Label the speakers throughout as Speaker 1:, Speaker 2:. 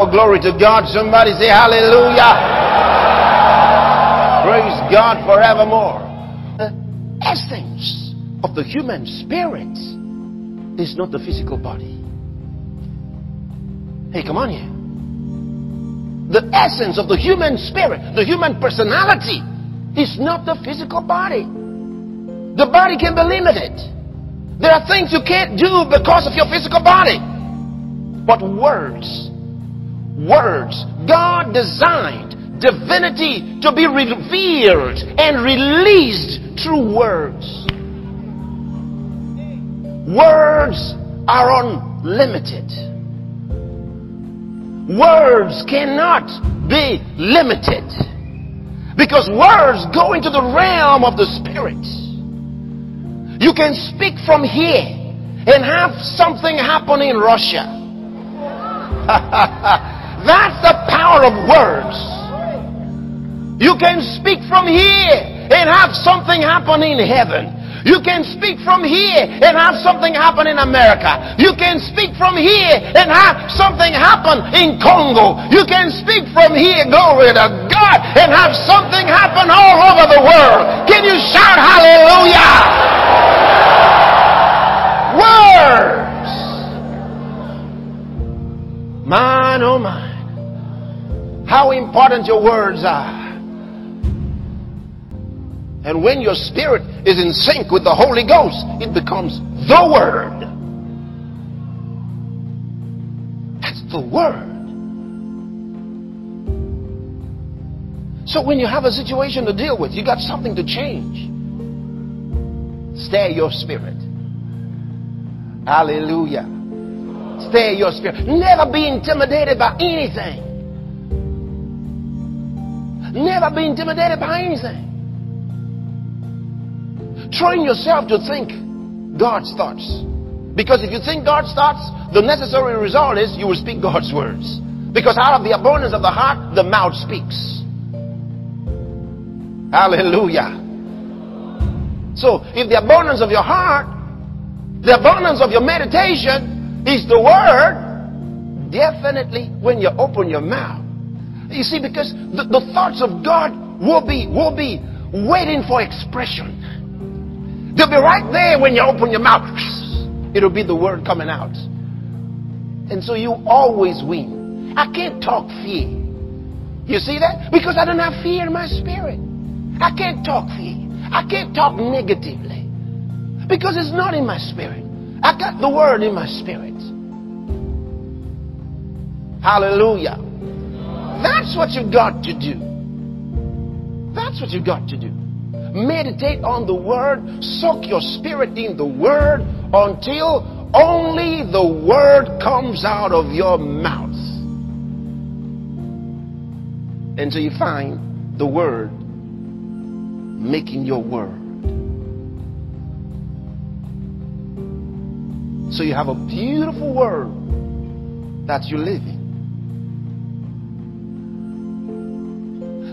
Speaker 1: Oh, glory to God. Somebody say hallelujah. Praise God forevermore. The essence of the human spirit is not the physical body. Hey, come on here. The essence of the human spirit, the human personality, is not the physical body. The body can be limited. There are things you can't do because of your physical body. But words, words, God designed divinity to be revealed and released through words. Words are unlimited. Words cannot be limited. Because words go into the realm of the spirit. You can speak from here and have something happen in Russia. That's the power of words. You can speak from here and have something happen in heaven. You can speak from here and have something happen in America. You can speak from here and have something happen in Congo. You can speak from here, glory to God, and have something happen all over the world. Can you shout hallelujah? Words. Man, oh man. How important your words are. And when your spirit is in sync with the Holy Ghost, it becomes the Word. That's the Word. So when you have a situation to deal with, you got something to change. Stay your spirit. Hallelujah. Stay your spirit. Never be intimidated by anything. Never be intimidated by anything. Train yourself to think God's thoughts. Because if you think God's thoughts, the necessary result is you will speak God's words. Because out of the abundance of the heart, the mouth speaks. Hallelujah. So, if the abundance of your heart, the abundance of your meditation is the word, definitely when you open your mouth. You see, because the, the thoughts of God will be, will be waiting for expression. They'll be right there when you open your mouth. It'll be the word coming out. And so you always win. I can't talk fear. You see that? Because I don't have fear in my spirit. I can't talk fear. I can't talk negatively. Because it's not in my spirit. I got the word in my spirit. Hallelujah. That's what you've got to do. That's what you've got to do. Meditate on the word, soak your spirit in the word until only the word comes out of your mouth. Until you find the word making your word. So you have a beautiful word that you live in.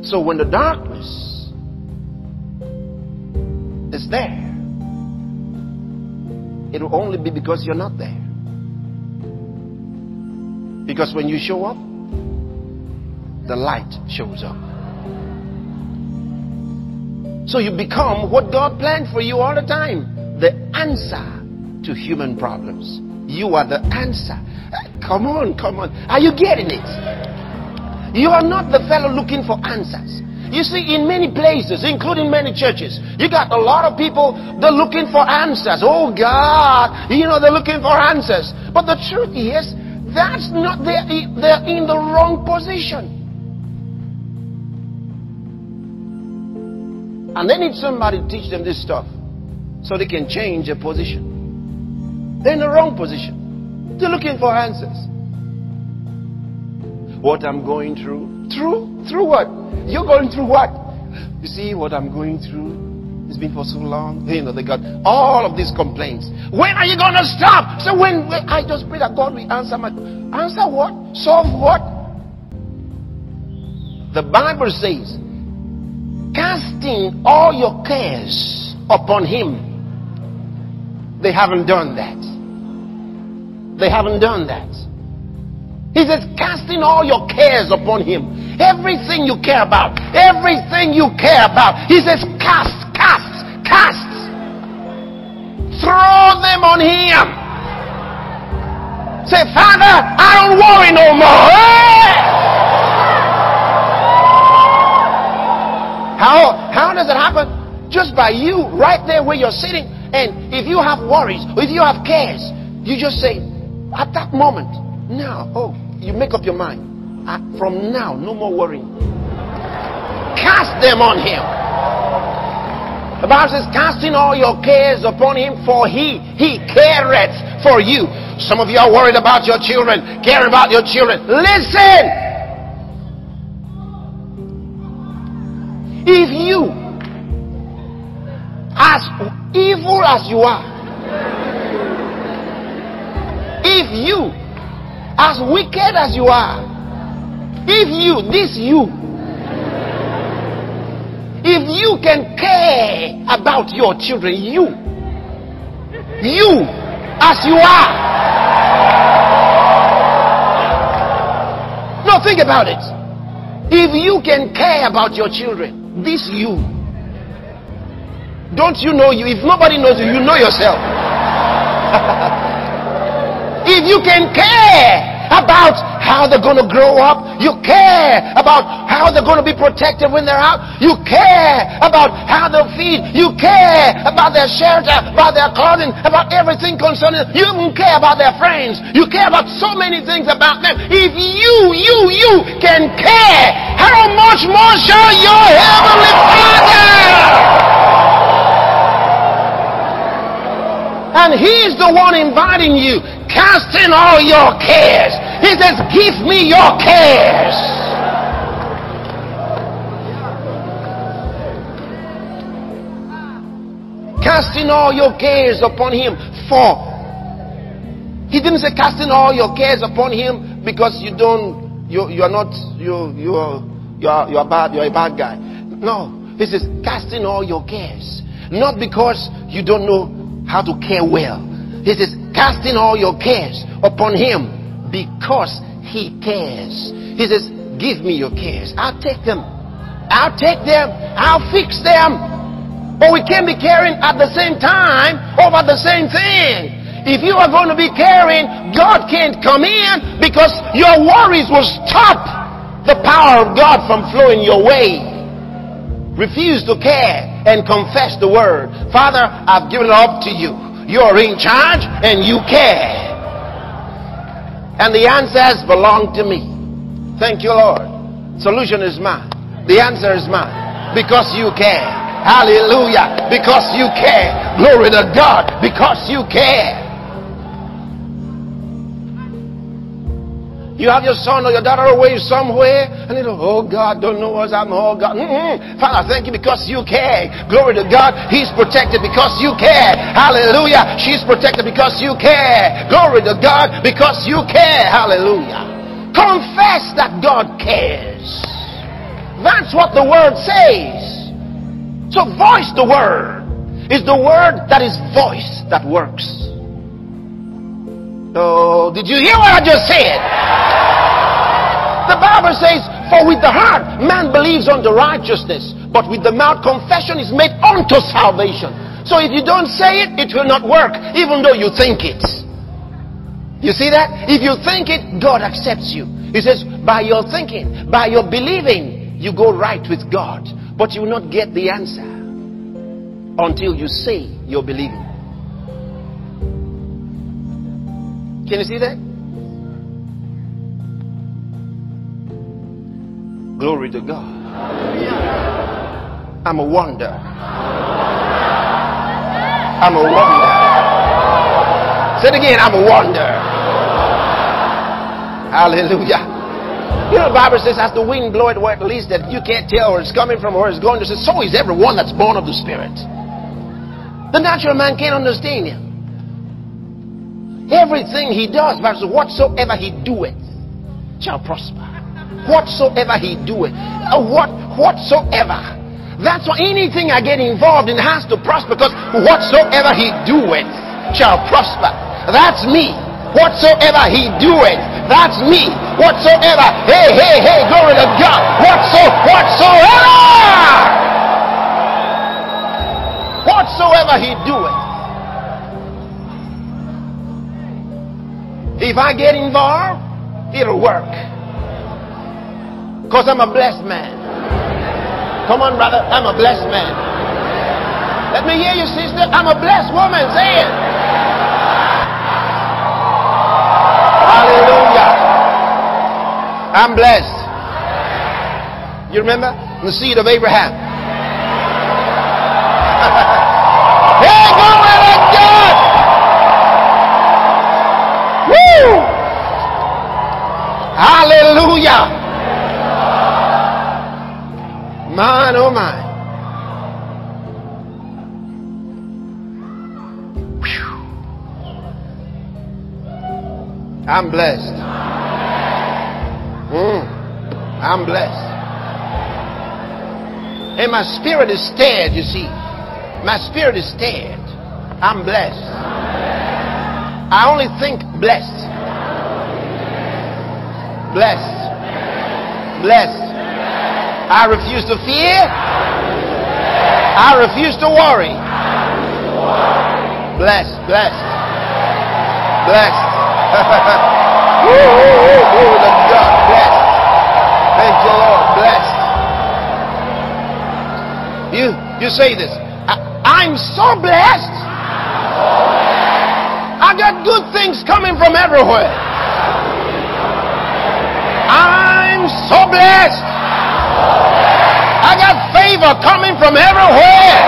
Speaker 1: So when the darkness is there, it will only be because you're not there. Because when you show up, the light shows up. So you become what God planned for you all the time the answer to human problems. You are the answer. Come on, come on. Are you getting it? You are not the fellow looking for answers. You see, in many places, including many churches, you got a lot of people, they're looking for answers. Oh God, you know, they're looking for answers. But the truth is, that's not, they're, they're in the wrong position. And they need somebody to teach them this stuff so they can change their position. They're in the wrong position. They're looking for answers. What I'm going through. Through? Through what? You're going through what? You see what I'm going through? It's been for so long. You know, they got all of these complaints. When are you going to stop? So when, when I just pray that God will answer my answer what? Solve what? The Bible says, casting all your cares upon Him. They haven't done that. They haven't done that. He says, casting all your cares upon him. Everything you care about, everything you care about. He says, cast, cast, cast. Throw them on him. Say, Father, I don't worry no more. Hey! How, how does it happen? Just by you right there where you're sitting. And if you have worries, or if you have cares, you just say, at that moment, now, oh, you make up your mind. Uh, from now, no more worrying. Cast them on him. The Bible says, casting all your cares upon him, for he, he careth for you. Some of you are worried about your children, care about your children. Listen! If you, as evil as you are, if you as wicked as you are, if you, this you, if you can care about your children, you, you, as you are. No, think about it. If you can care about your children, this you, don't you know you? If nobody knows you, you know yourself. If you can care about how they're going to grow up, you care about how they're going to be protected when they're out, you care about how they'll feed, you care about their shelter, about their clothing, about everything concerning them. You even care about their friends. You care about so many things about them. If you, you, you can care, how much more shall your heavenly Father? And He's the one inviting you casting all your cares. He says, Give me your cares. Casting all your cares upon Him for. He didn't say casting all your cares upon Him because you don't, you, you're not, you, you're, you're, you're bad, you're a bad guy. No. He says casting all your cares. Not because you don't know how to care well. He says, casting all your cares upon him because he cares. He says, give me your cares. I'll take them. I'll take them. I'll fix them. But we can't be caring at the same time over the same thing. If you are going to be caring, God can't come in because your worries will stop the power of God from flowing your way. Refuse to care and confess the word. Father, I've given it up to you. You're in charge and you care. And the answers belong to me. Thank you, Lord. Solution is mine. The answer is mine. Because you care. Hallelujah. Because you care. Glory to God. Because you care. You have your son or your daughter away somewhere, and you know, oh God, don't know us. I'm oh God. Mm-mm. Father, thank you because you care. Glory to God. He's protected because you care. Hallelujah. She's protected because you care. Glory to God because you care. Hallelujah. Confess that God cares. That's what the word says. So voice the word. Is the word that is voice that works. Oh, did you hear what I just said? The Bible says, For with the heart man believes unto righteousness, but with the mouth confession is made unto salvation. So if you don't say it, it will not work, even though you think it. You see that? If you think it, God accepts you. He says, by your thinking, by your believing, you go right with God. But you will not get the answer until you say you're believing. Can you see that? Glory to God. I'm a wonder. I'm a wonder. Say it again, I'm a wonder. Hallelujah. You know, the Bible says, as the wind bloweth where it least, that you can't tell where it's coming from where it's going. It says, so is everyone that's born of the Spirit. The natural man can't understand him. Everything he does, but whatsoever he doeth shall prosper. Whatsoever he doeth. Uh, what, whatsoever. That's why anything I get involved in has to prosper because whatsoever he doeth shall prosper. That's me. Whatsoever he doeth That's me. Whatsoever. Hey, hey, hey, glory to God. Whatso, whatsoever. Whatsoever he doeth. If I get involved, it'll work. Because I'm a blessed man. Come on, brother. I'm a blessed man. Let me hear you, sister. I'm a blessed woman. Say it. Hallelujah. I'm blessed. You remember? The seed of Abraham. Hallelujah. Mine, oh my. I'm blessed. Mm, I'm blessed. And my spirit is stirred, you see. My spirit is stirred. I'm blessed. I only think blessed. Blessed. Blessed. I refuse to fear. I refuse to worry. Blessed, blessed, blessed. Glory to God, blessed. Thank you, Lord, blessed. You, you say this. I, I'm so blessed. I got good things coming from everywhere. I'm so blessed. I got favor coming from everywhere.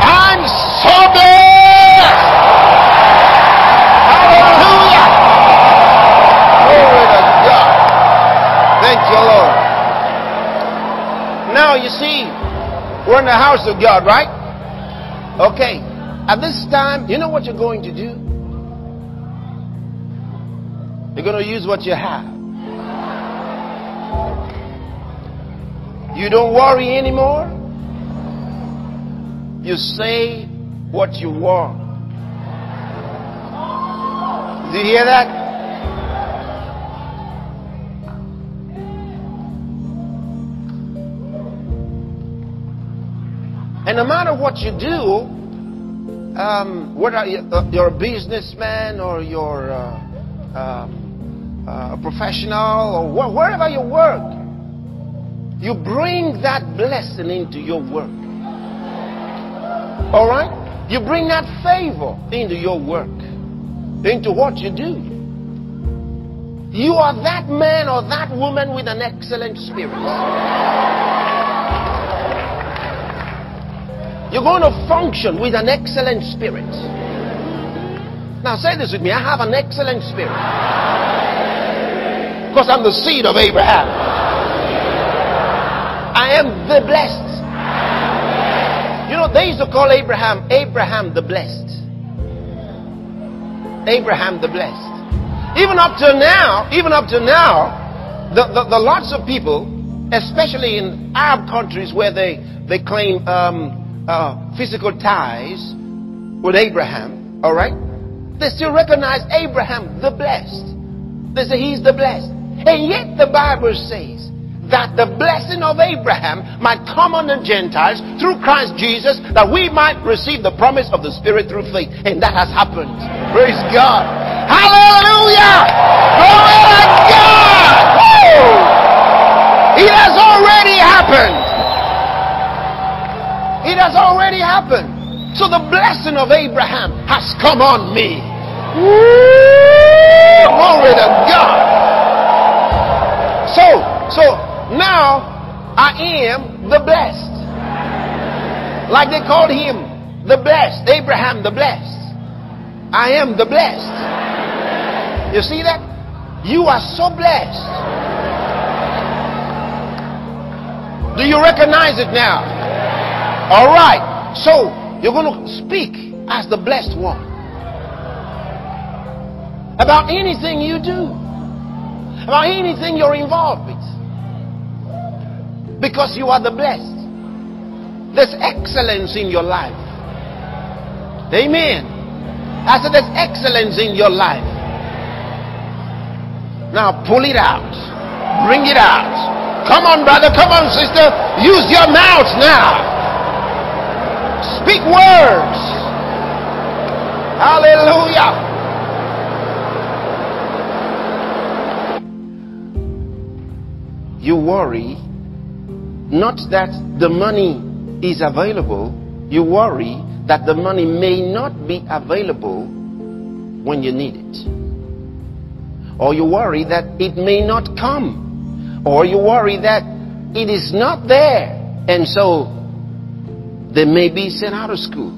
Speaker 1: I'm so blessed. Hallelujah. Glory to God. Thank you, Lord. Now you see, we're in the house of God, right? Okay. At this time, you know what you're going to do? You're going to use what you have. You don't worry anymore. You say what you want. Do you hear that? And no matter what you do, um, whether you're a businessman or you're uh, um, uh, a professional or wherever you work, you bring that blessing into your work. All right? You bring that favor into your work, into what you do. You are that man or that woman with an excellent spirit. You're going to function with an excellent spirit. Now, say this with me I have an excellent spirit. Because I'm the seed of Abraham. I am the blessed. You know, they used to call Abraham Abraham the blessed. Abraham the blessed. Even up to now, even up to now, the, the, the lots of people, especially in Arab countries where they, they claim um, uh, physical ties with Abraham, all right? They still recognize Abraham the blessed. They say he's the blessed. And yet the Bible says that the blessing of Abraham might come on the Gentiles through Christ Jesus, that we might receive the promise of the Spirit through faith. And that has happened. Praise God. Hallelujah! Glory to God! Woo! It has already happened. It has already happened. So the blessing of Abraham has come on me. Woo! Glory to God. So, so now I am the blessed. Like they called him the blessed, Abraham the blessed. I am the blessed. You see that? You are so blessed. Do you recognize it now? All right. So you're going to speak as the blessed one about anything you do, about anything you're involved with. Because you are the blessed. There's excellence in your life. Amen. I said there's excellence in your life. Now pull it out. Bring it out. Come on, brother. Come on, sister. Use your mouth now. Speak words. Hallelujah. You worry not that the money is available, you worry that the money may not be available when you need it. Or you worry that it may not come. Or you worry that it is not there. And so they may be sent out of school.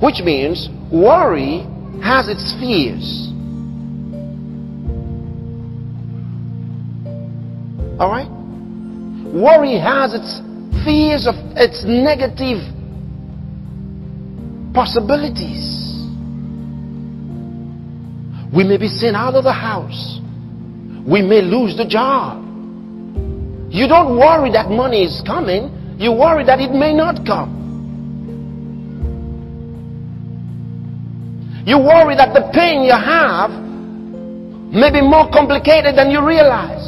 Speaker 1: Which means worry has its fears. All right? Worry has its fears of its negative possibilities. We may be sent out of the house. We may lose the job. You don't worry that money is coming. You worry that it may not come. You worry that the pain you have may be more complicated than you realize.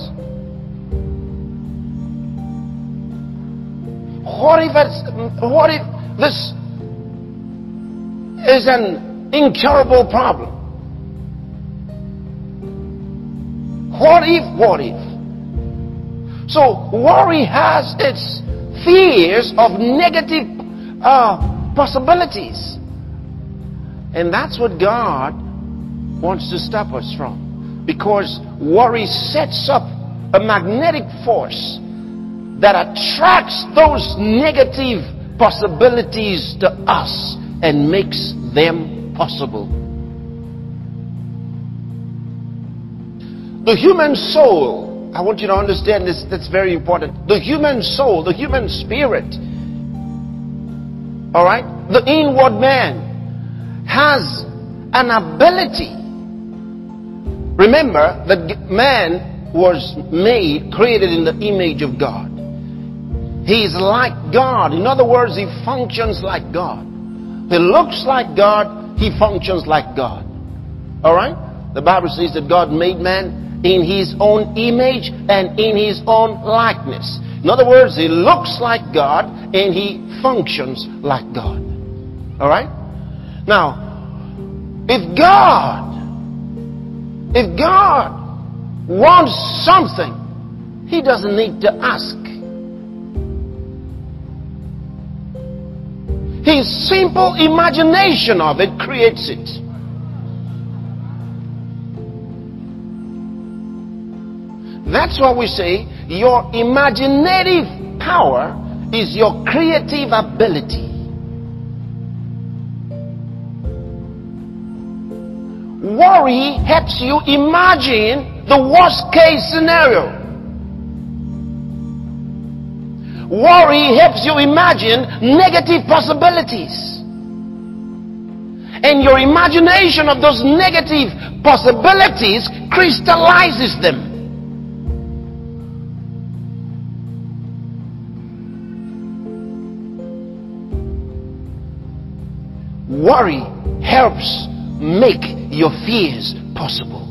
Speaker 1: What if what if this is an incurable problem? What if, what if? So worry has its fears of negative uh, possibilities. And that's what God wants to stop us from. Because worry sets up a magnetic force that attracts those negative possibilities to us and makes them possible. The human soul, I want you to understand this, that's very important. The human soul, the human spirit, all right, the inward man has an ability. Remember that man was made, created in the image of God. He's like God. In other words, he functions like God. He looks like God. He functions like God. All right? The Bible says that God made man in his own image and in his own likeness. In other words, he looks like God and he functions like God. All right? Now, if God, if God wants something, he doesn't need to ask. His simple imagination of it creates it. That's why we say your imaginative power is your creative ability. Worry helps you imagine the worst case scenario. Worry helps you imagine negative possibilities. And your imagination of those negative possibilities crystallizes them. Worry helps make your fears possible.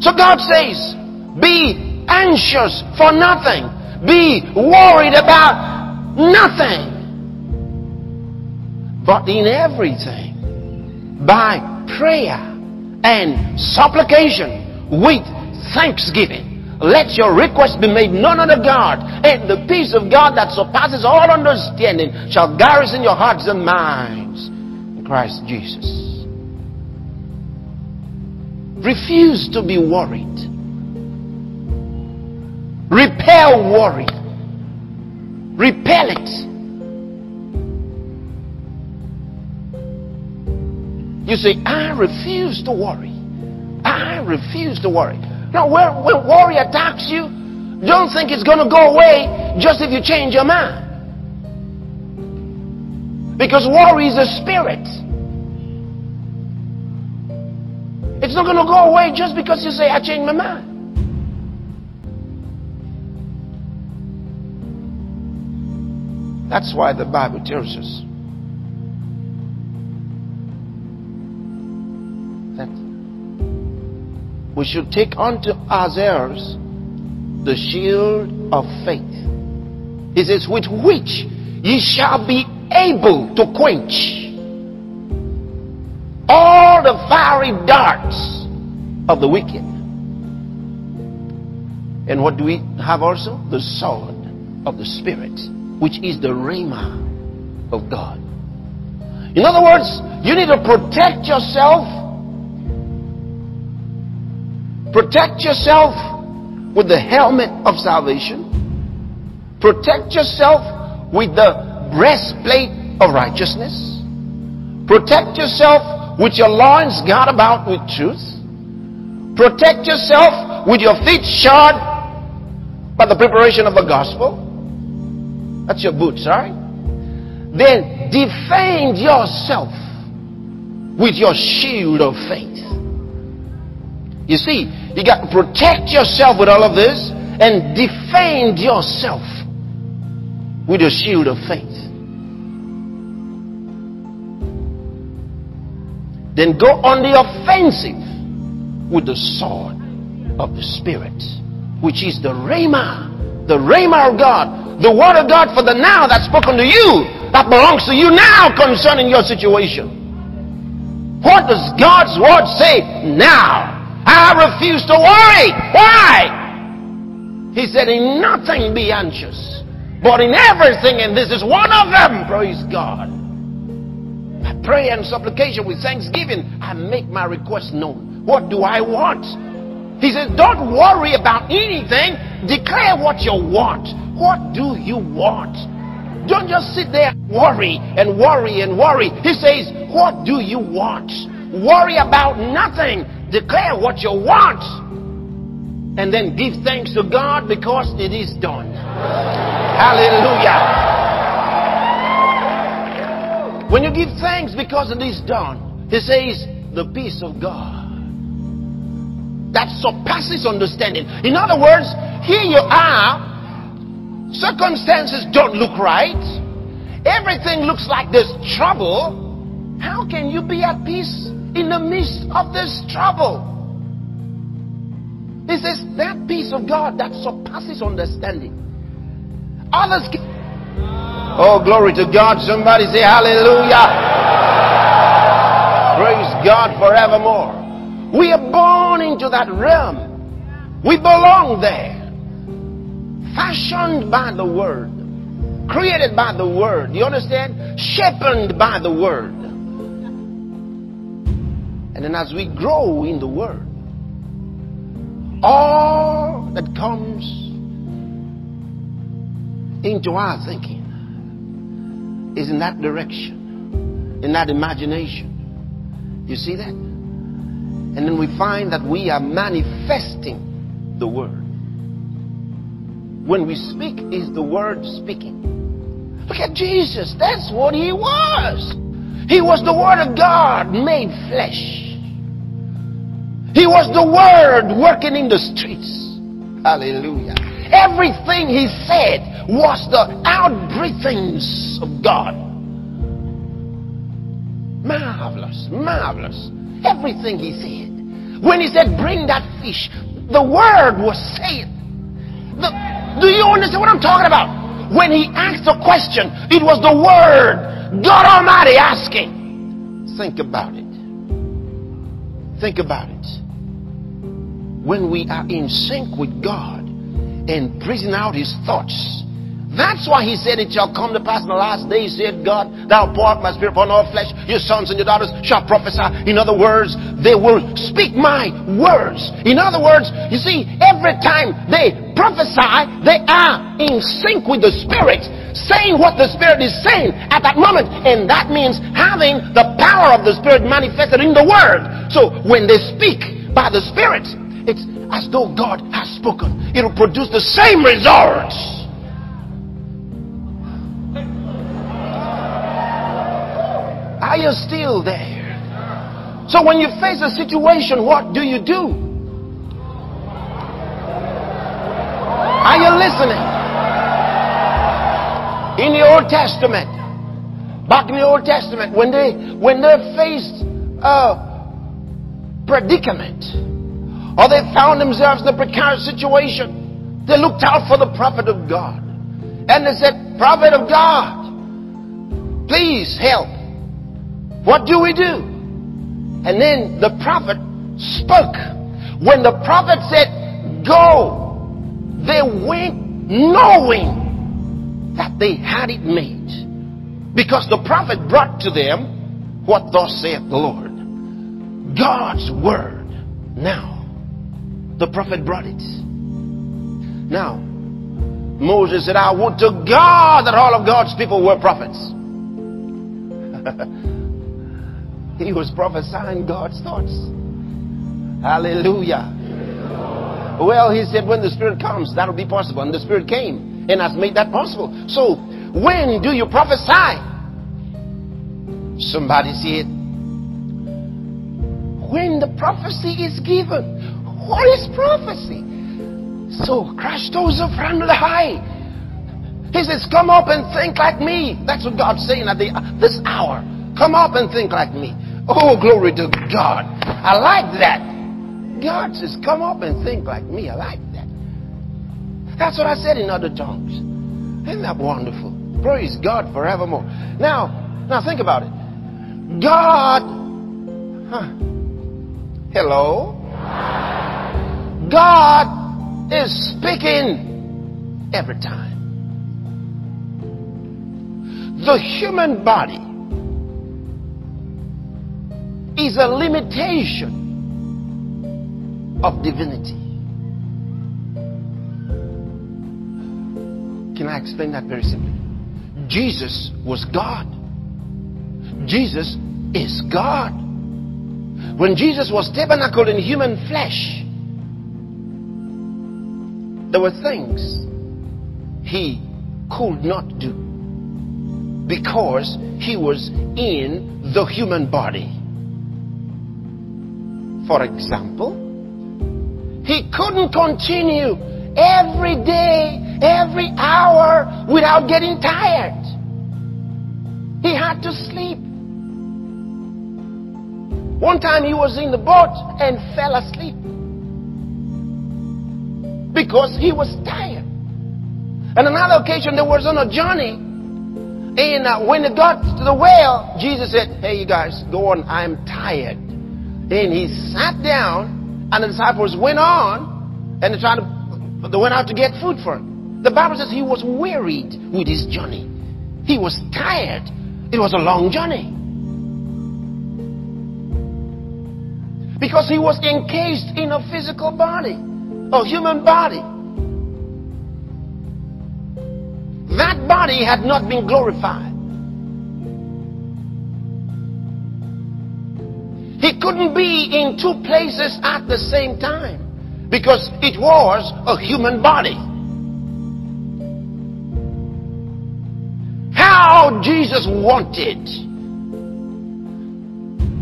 Speaker 1: So God says, be anxious for nothing. Be worried about nothing. But in everything, by prayer and supplication with thanksgiving, let your request be made known unto God, and the peace of God that surpasses all understanding shall garrison your hearts and minds in Christ Jesus. Refuse to be worried. Repel worry. Repel it. You say, I refuse to worry. I refuse to worry. Now, when, when worry attacks you, don't think it's going to go away just if you change your mind. Because worry is a spirit. It's not going to go away just because you say, I changed my mind. That's why the Bible tells us that we should take unto ourselves the shield of faith. He says, with which ye shall be able to quench all the fiery darts of the wicked. And what do we have also? The sword of the Spirit, which is the Rhema of God. In other words, you need to protect yourself. Protect yourself with the helmet of salvation. Protect yourself with the breastplate of righteousness. Protect yourself with your loins girt about with truth. Protect yourself with your feet shod by the preparation of the gospel. That's your boots, right? Then defend yourself with your shield of faith. You see, you got to protect yourself with all of this and defend yourself with your shield of faith. Then go on the offensive with the sword of the Spirit, which is the Rhema, the Rhema of God, the Word of God for the now that's spoken to you, that belongs to you now concerning your situation. What does God's Word say now? I refuse to worry. Why? He said, In nothing be anxious, but in everything, and this is one of them, praise God. I pray and supplication with thanksgiving. I make my request known. What do I want? He says, Don't worry about anything. Declare what you want. What do you want? Don't just sit there and worry and worry and worry. He says, What do you want? Worry about nothing. Declare what you want. And then give thanks to God because it is done. Hallelujah. When you give thanks because it is done, he says, the peace of God that surpasses understanding. In other words, here you are, circumstances don't look right, everything looks like there's trouble. How can you be at peace in the midst of this trouble? He says, that peace of God that surpasses understanding. Others can. Oh, glory to God. Somebody say hallelujah. Praise God forevermore. We are born into that realm. We belong there. Fashioned by the Word. Created by the Word. You understand? Shaped by the Word. And then as we grow in the Word, all that comes into our thinking is in that direction, in that imagination. You see that? And then we find that we are manifesting the Word. When we speak, is the Word speaking. Look at Jesus. That's what He was. He was the Word of God made flesh. He was the Word working in the streets. Hallelujah. Everything He said was the outbreathings of God. Marvelous, marvelous. Everything He said. When He said, Bring that fish, the Word was said. The, do you understand what I'm talking about? When He asked a question, it was the Word, God Almighty asking. Think about it. Think about it when we are in sync with God and breathing out His thoughts. That's why He said, It shall come to pass in the last days, said God, Thou pour out my spirit upon all flesh. Your sons and your daughters shall prophesy. In other words, they will speak my words. In other words, you see, every time they prophesy, they are in sync with the Spirit saying what the Spirit is saying at that moment. And that means having the power of the Spirit manifested in the Word. So when they speak by the Spirit, it's as though God has spoken. It'll produce the same results. Are still there? So when you face a situation, what do you do? Are you listening? In the Old Testament, back in the Old Testament, when they when they faced a predicament or they found themselves in a precarious situation, they looked out for the prophet of God. And they said, Prophet of God, please help. What do we do? And then the prophet spoke. When the prophet said, Go, they went knowing that they had it made. Because the prophet brought to them what thus saith the Lord. God's word. Now, the prophet brought it. Now, Moses said, I would to God that all of God's people were prophets. he was prophesying God's thoughts. Hallelujah. Well, he said, when the Spirit comes, that'll be possible. And the Spirit came and has made that possible. So, when do you prophesy? Somebody said, when the prophecy is given. What is prophecy? So, Christos the high. He says, come up and think like me. That's what God's saying at the, this hour. Come up and think like me. Oh, glory to God. I like that. God says, come up and think like me. I like that. That's what I said in other tongues. Isn't that wonderful? Praise God forevermore. Now, now think about it. God, huh, hello? God is speaking every time. The human body is a limitation of divinity. Can I explain that very simply? Jesus was God. Jesus is God. When Jesus was tabernacled in human flesh, there were things he could not do because he was in the human body. For example, he couldn't continue every day, every hour without getting tired. He had to sleep. One time he was in the boat and fell asleep because he was tired. And another occasion, there was on a journey, and uh, when they got to the well, Jesus said, Hey, you guys, go on, I'm tired. And he sat down, and the disciples went on, and they tried to, they went out to get food for him. The Bible says he was wearied with his journey. He was tired. It was a long journey. Because he was encased in a physical body, a human body. That body had not been glorified. He couldn't be in two places at the same time because it was a human body. How Jesus wanted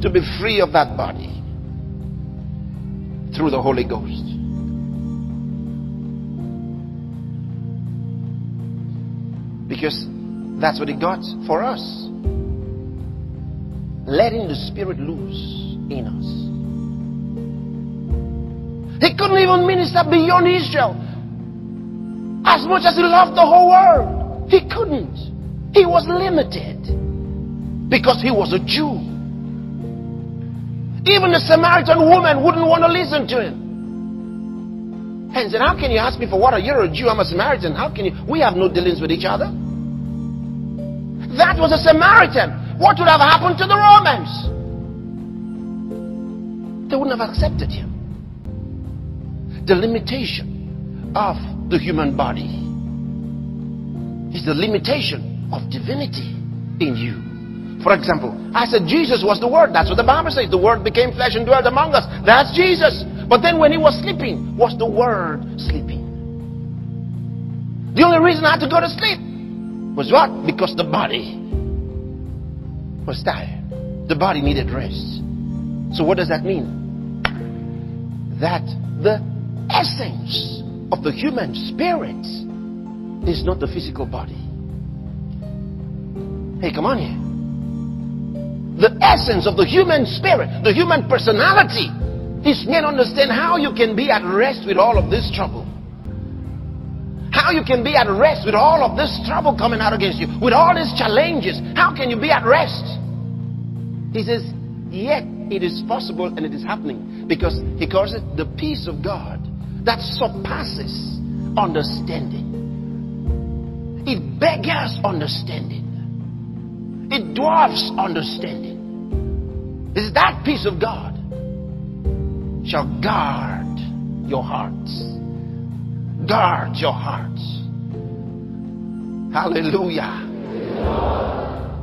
Speaker 1: to be free of that body through the Holy Ghost. Because that's what He got for us. Letting the Spirit loose in us. He couldn't even minister beyond Israel. As much as he loved the whole world, he couldn't. He was limited because he was a Jew. Even the Samaritan woman wouldn't want to listen to him. And said, How can you ask me for water? You're a Jew, I'm a Samaritan. How can you? We have no dealings with each other. That was a Samaritan. What would have happened to the Romans? They wouldn't have accepted him. The limitation of the human body is the limitation of divinity in you. For example, I said Jesus was the Word. That's what the Bible says. The Word became flesh and dwelt among us. That's Jesus. But then when he was sleeping, was the Word sleeping? The only reason I had to go to sleep was what? Because the body was tired. The body needed rest. So what does that mean? That the essence of the human spirit is not the physical body. Hey, come on here the essence of the human spirit, the human personality, These men understand how you can be at rest with all of this trouble. How you can be at rest with all of this trouble coming out against you, with all these challenges. How can you be at rest? He says, yet it is possible and it is happening because he calls it the peace of God that surpasses understanding. It beggars understanding. It dwarfs understanding. Is that peace of God shall guard your hearts. Guard your hearts. Hallelujah.